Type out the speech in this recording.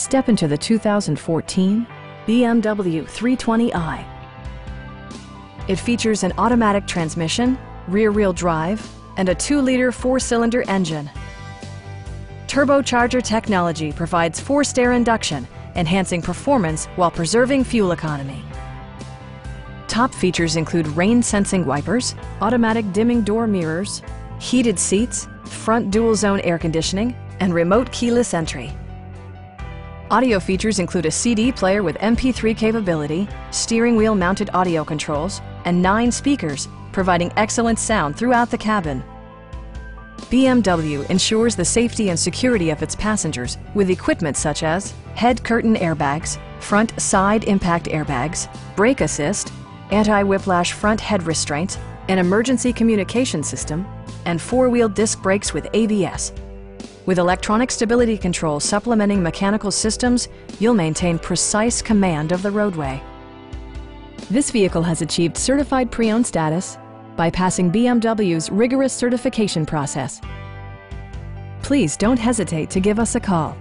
Step into the 2014 BMW 320i. It features an automatic transmission, rear-wheel drive, and a 2-liter four-cylinder engine. Turbocharger technology provides forced air induction, enhancing performance while preserving fuel economy. Top features include rain-sensing wipers, automatic dimming door mirrors, heated seats, front dual-zone air conditioning, and remote keyless entry. Audio features include a CD player with MP3 capability, steering wheel mounted audio controls, and nine speakers, providing excellent sound throughout the cabin. BMW ensures the safety and security of its passengers with equipment such as head curtain airbags, front side impact airbags, brake assist, anti-whiplash front head restraints, an emergency communication system, and four-wheel disc brakes with ABS, with electronic stability control supplementing mechanical systems, you'll maintain precise command of the roadway. This vehicle has achieved certified pre-owned status by passing BMW's rigorous certification process. Please don't hesitate to give us a call.